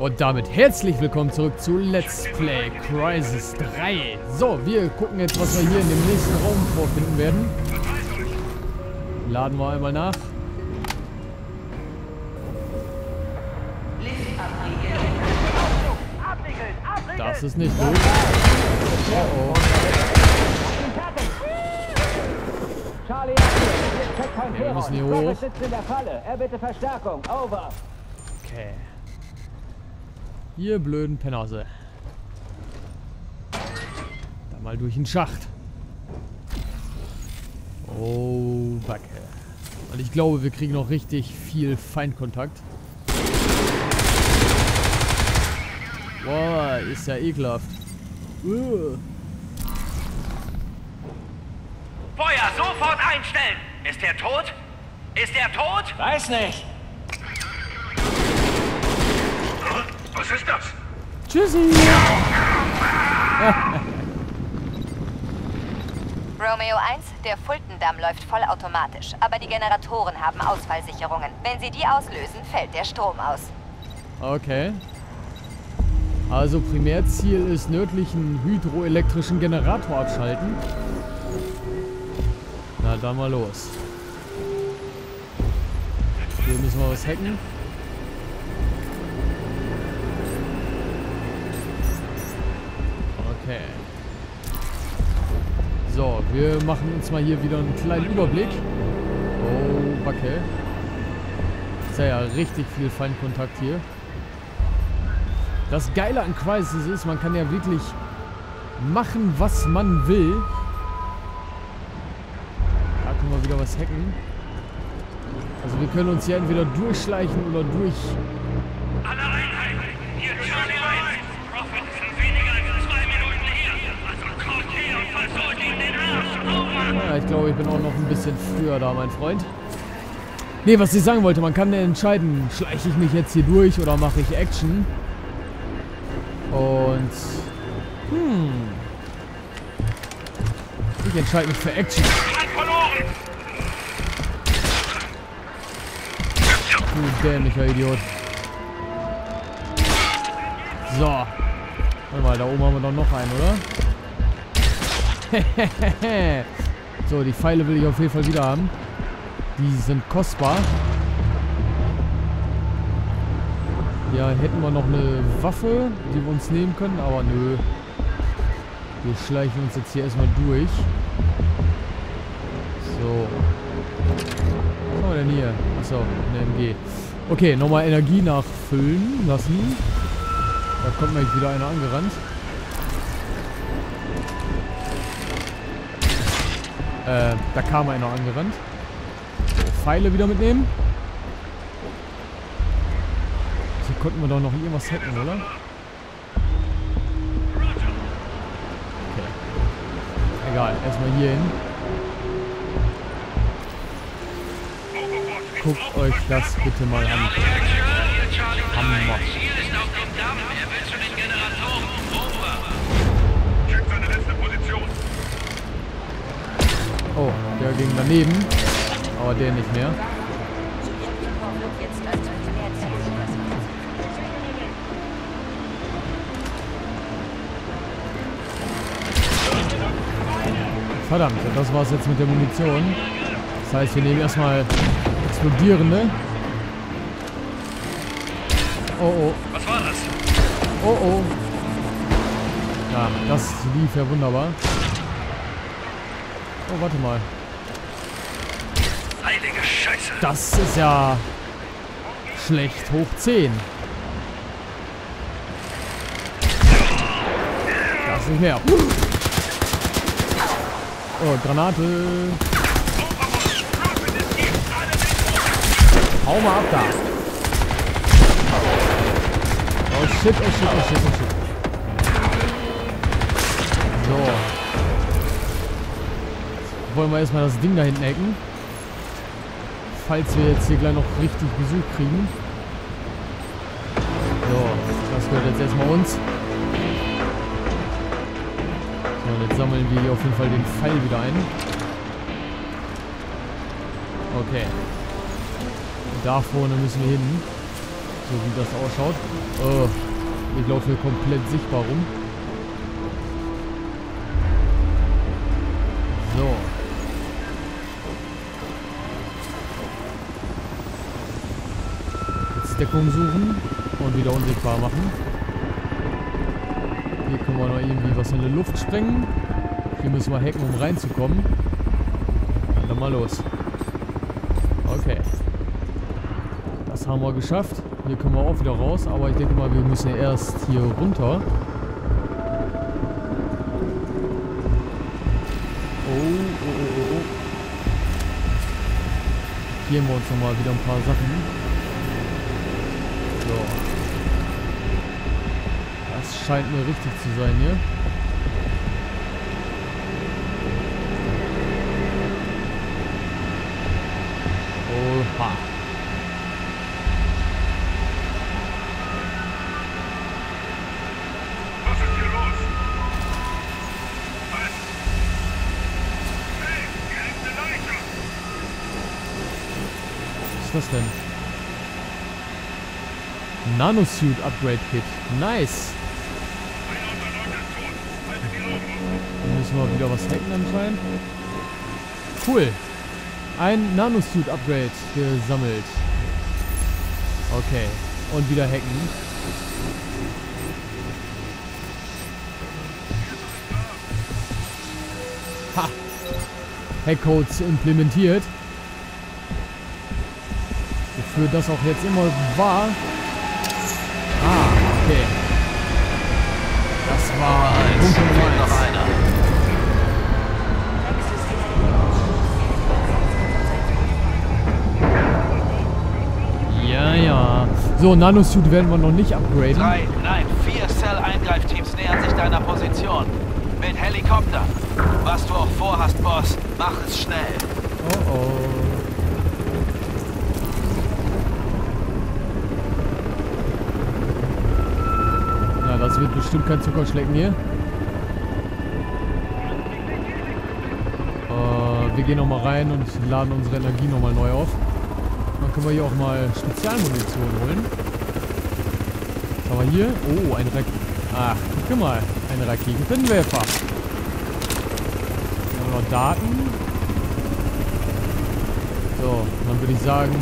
Und damit herzlich willkommen zurück zu Let's Play Crisis 3. So, wir gucken jetzt, was wir hier in dem nächsten Raum vorfinden werden. Laden wir einmal nach. Das ist nicht gut. Oh oh. Okay, wir müssen hier hoch. Robert sitzt in der Falle. Er bitte Verstärkung. Over. Okay. Ihr blöden Penause. Da mal durch den Schacht. Oh, Backe. Und ich glaube, wir kriegen noch richtig viel Feindkontakt. Boah, ist ja ekelhaft. Uh. Feuer sofort einstellen! Ist er tot? Ist er tot? Weiß nicht. Was ist das? Tschüssi! Romeo 1, der Fultondamm läuft vollautomatisch, aber die Generatoren haben Ausfallsicherungen. Wenn sie die auslösen, fällt der Strom aus. Okay. Also Primärziel ist nördlichen hydroelektrischen Generator abschalten. Na, dann mal los. Hier müssen wir was hacken. Okay. So, wir machen uns mal hier wieder einen kleinen Überblick. Oh, Backe. Ist ja, ja richtig viel Feindkontakt hier. Das Geile an Crisis ist, man kann ja wirklich machen, was man will. Da können wir wieder was hacken. Also wir können uns hier entweder durchschleichen oder durch... glaube, ich bin auch noch ein bisschen früher da, mein Freund. Nee, was ich sagen wollte, man kann entscheiden, schleiche ich mich jetzt hier durch oder mache ich Action. Und... Hm... Ich entscheide mich für Action. Du dämlicher Idiot. So. Warte mal, da oben haben wir doch noch einen, oder? so, die Pfeile will ich auf jeden Fall wieder haben. Die sind kostbar. Ja, hätten wir noch eine Waffe, die wir uns nehmen können, aber nö. Wir schleichen uns jetzt hier erstmal durch. So. Was haben wir denn hier? Achso, eine MG. Okay, nochmal Energie nachfüllen lassen. Da kommt gleich wieder einer angerannt. Äh, da kam einer angerannt. Pfeile wieder mitnehmen. Hier konnten wir doch noch irgendwas hacken, oder? Okay. Egal, erstmal hier hin. Guckt euch das bitte mal an. Hammer. Oh, der ging daneben. Aber der nicht mehr. Verdammt, das war's jetzt mit der Munition. Das heißt, wir nehmen erstmal explodierende. Oh oh, Was war das? oh oh. Ja, das lief ja wunderbar. Oh, warte mal. Heilige Scheiße! Das ist ja schlecht hoch 10. Das ist nicht mehr. Oh, Granate. Hau mal ab da. Oh shit, oh shit, oh shit, oh shit. So. Wollen wir erstmal das Ding da hinten hacken. Falls wir jetzt hier gleich noch richtig Besuch kriegen. So, das gehört jetzt erstmal uns. So, und jetzt sammeln wir hier auf jeden Fall den Pfeil wieder ein. Okay. Da vorne müssen wir hin. So wie das ausschaut. Oh, ich laufe hier komplett sichtbar rum. Deckung suchen und wieder unsichtbar machen. Hier können wir noch irgendwie was in die Luft sprengen. Hier müssen wir hacken, um reinzukommen. Dann mal los. Okay. Das haben wir geschafft. Hier können wir auch wieder raus, aber ich denke mal, wir müssen erst hier runter. Oh, oh, oh, oh, oh. Hier haben wir uns nochmal wieder ein paar Sachen. So. Das scheint mir richtig zu sein hier. Oha. Was ist hier los? Was? Hey, hier liegt eine Leiche! Was ist das denn? Nanosuit Upgrade Kit. Nice. Einer unserer Leute ist tot. Haltet die Augen offen. Dann müssen wir wieder was hacken anscheinend. Cool. Ein Nanosuit Upgrade gesammelt. Okay. Und wieder hacken. Ha! Hackcodes implementiert. Wofür das auch jetzt immer war. Ah, okay. Das war Punkt Nummer eins. Ja, ja. So, Nanosuit werden wir noch nicht upgraden. Drei, nein, vier Cell-Eingreifteams nähern sich deiner Position. Mit Helikopter. Was du auch vorhast, Boss, mach es schnell. Oh oh. Na, das wird bestimmt kein Zuckerschlecken hier. Äh, wir gehen nochmal rein und laden unsere Energie nochmal neu auf. Können wir hier auch mal Spezialmunition holen. Wir hier? Oh, ein Rak... Ach, guck mal. Ein Raketenwerfer. Haben wir noch Daten. So, dann würde ich sagen,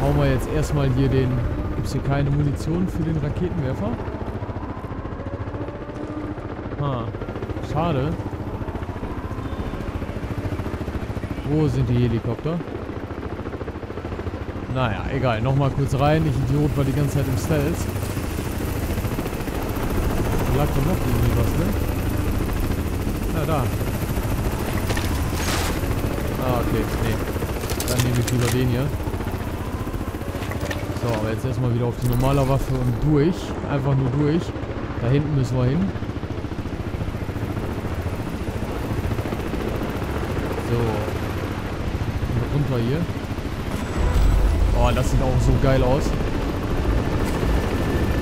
hauen wir jetzt erstmal hier den... Gibt es hier keine Munition für den Raketenwerfer? Ha, schade. Wo sind die Helikopter? Naja, egal. Nochmal kurz rein. Ich Idiot war die ganze Zeit im Stealth. Da lag doch noch irgendwie was, ne? Na, da. Ah, okay. Nee. Dann nehme ich lieber den hier. So, aber jetzt erstmal wieder auf die normale Waffe und durch. Einfach nur durch. Da hinten müssen wir hin. So. Und runter hier. Oh, das sieht auch so geil aus.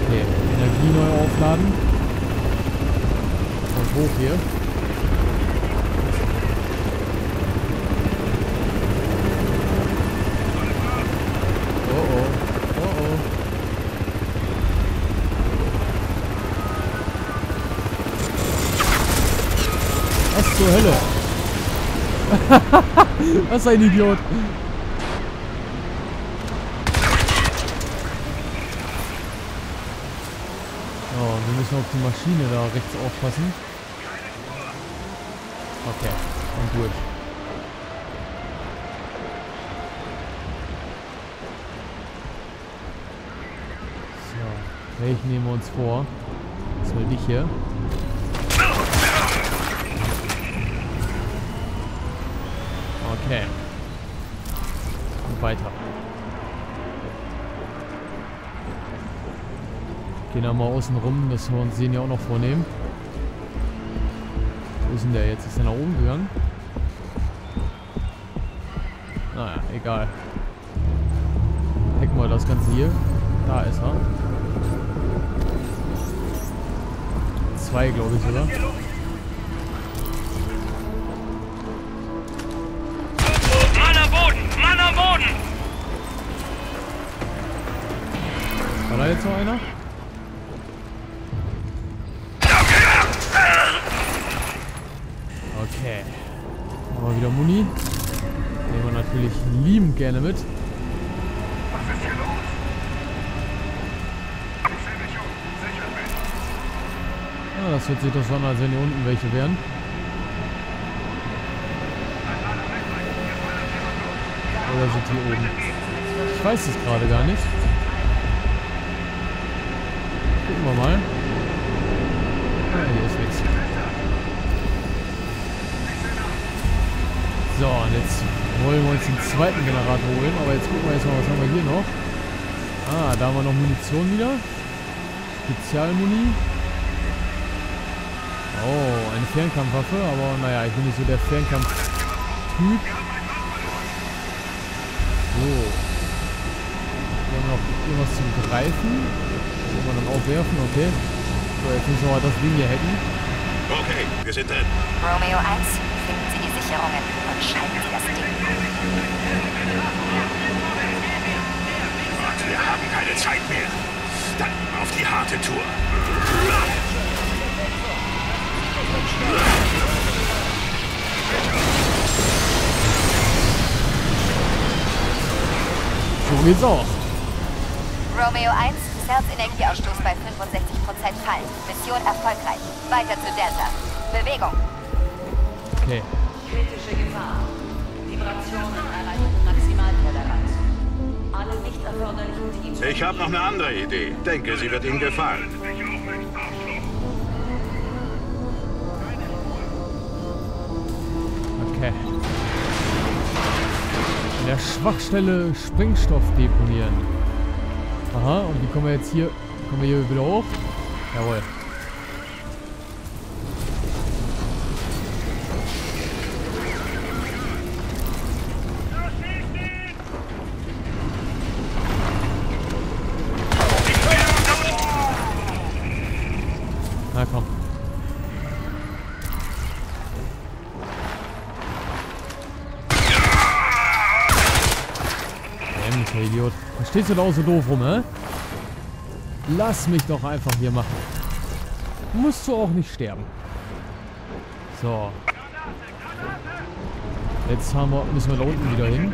Okay, Energie neu aufladen. Und hoch hier. Oh oh. Oh oh. Was zur Hölle? Was ein Idiot. Müssen auf die Maschine da rechts aufpassen. Okay, und durch. So, welchen nehmen wir uns vor? Das will dich hier. Okay. Und weiter. Gehen da mal außen rum, dass wir uns den ja auch noch vornehmen. Wo ist denn der jetzt? Ist der nach oben gegangen? Naja, egal. Hacken wir das Ganze hier. Da ist er. Zwei, glaube ich, sogar. Mann am Boden! Mann am Boden! ist noch einer. Wieder Muni. Nehmen wir natürlich liebend gerne mit. Hier. Ja, das hört sich doch so an, als wenn hier unten welche wären. Oder sind die oben? Ich weiß es gerade gar nicht. Gucken wir mal. Ah, hier ist nichts. So, und jetzt wollen wir uns den zweiten Generator holen. Aber jetzt gucken wir erstmal, was haben wir hier noch. Ah, da haben wir noch Munition wieder. Spezialmuni. Oh, eine Fernkampfwaffe, aber naja, ich bin nicht so der Fernkampf-Typ. So. Wir haben noch irgendwas zum Greifen. Das kann man dann aufwerfen, okay. So, jetzt müssen wir mal das Ding hier hacken. Okay, wir sind drin. Romeo 1, finden Sie die Sicherungen und schalten Sie das Ding. Gott, wir haben keine Zeit mehr. Dann auf die harte Tour. So geht's auch. Romeo 1, Cells Energieausstoß bei 65% fallen. Mission erfolgreich. Weiter zu Delta. Bewegung. Okay. Kritische Gefahr. Vibrationen erreichen Maximaltoleranz. Alle nicht erforderlichen Teams. Ich habe noch eine andere Idee. Denke, sie wird Ihnen gefallen. Okay. An der Schwachstelle Sprengstoff deponieren. Aha, und wie kommen wir jetzt hier? Kommen wir hier wieder hoch? Jawohl. Stehst du da auch so doof rum, hä? Lass mich doch einfach hier machen. Musst du auch nicht sterben. So. Jetzt haben wir, müssen wir da unten wieder hin.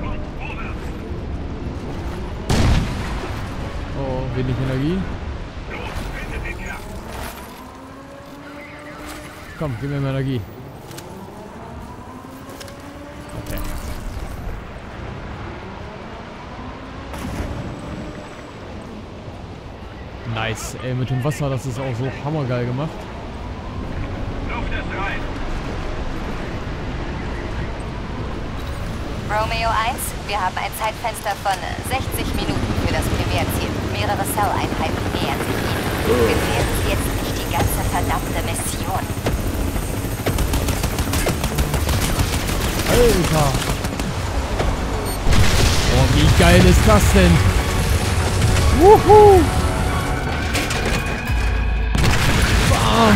Oh, wenig Energie. Komm, gib mir mehr Energie. Nice. Ey, mit dem Wasser, das ist auch so hammergeil gemacht. Luft ist rein. Romeo 1, wir haben ein Zeitfenster von 60 Minuten für das Primärziel. Mehrere Cell-Einheiten nähern sich Ihnen. Gefährden Sie jetzt nicht die ganze verdammte Mission. Alter. Oh, wie geil ist das denn? Wuhu. Bam.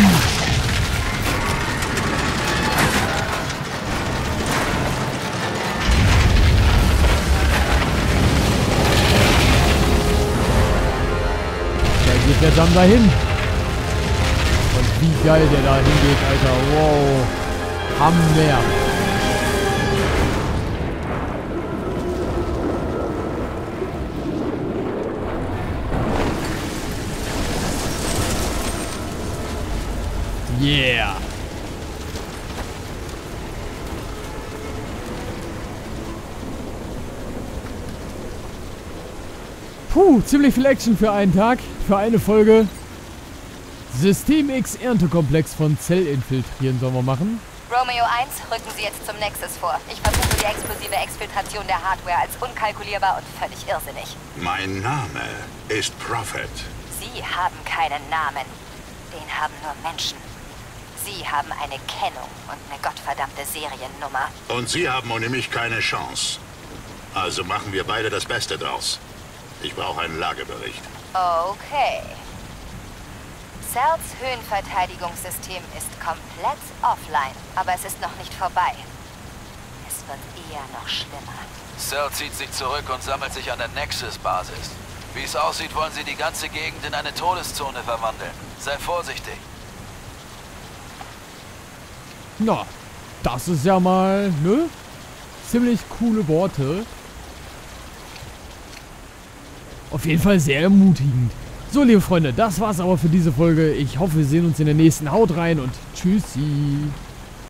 Da geht der dann dahin. Und wie geil der da hingeht, Alter. Wow. Hammer. Puh, ziemlich viel Action für einen Tag, für eine Folge. System X Erntekomplex von Zell infiltrieren sollen wir machen. Romeo 1, rücken Sie jetzt zum Nexus vor. Ich versuche die explosive Exfiltration der Hardware als unkalkulierbar und völlig irrsinnig. Mein Name ist Prophet. Sie haben keinen Namen. Den haben nur Menschen. Sie haben eine Kennung und eine gottverdammte Seriennummer. Und Sie haben ohne mich keine Chance. Also machen wir beide das Beste draus. Ich brauche einen Lagebericht. Okay. Cells Höhenverteidigungssystem ist komplett offline, aber es ist noch nicht vorbei. Es wird eher noch schlimmer. Cell zieht sich zurück und sammelt sich an der Nexus-Basis. Wie es aussieht, wollen sie die ganze Gegend in eine Todeszone verwandeln. Sei vorsichtig. Na, das ist ja mal, ne? Ziemlich coole Worte. Auf jeden Fall sehr ermutigend. So, liebe Freunde, das war's aber für diese Folge. Ich hoffe, wir sehen uns in der nächsten. Haut rein und tschüssi.